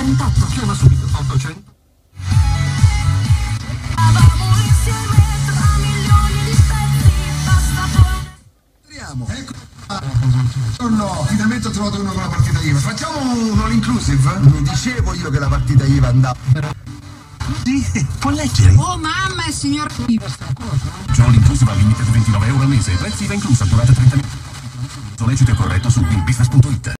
38. Chiama subito 800. Eravamo insieme tra milioni di pezzi, basta poi. Entriamo. Ecco. No, finalmente ho trovato uno con la partita IVA. Facciamo un all inclusive? Mi dicevo io che la partita IVA andava. Sì, può leggere. Oh mamma e signor... Jolly Inclusive al limite di 29 euro al mese. Prezzi IVA inclusa durata 30 minuti. Sollecito e corretto su inbusiness.it.